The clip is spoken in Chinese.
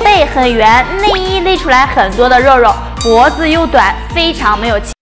背很圆内衣勒出来很多的肉肉脖子又短非常没有气。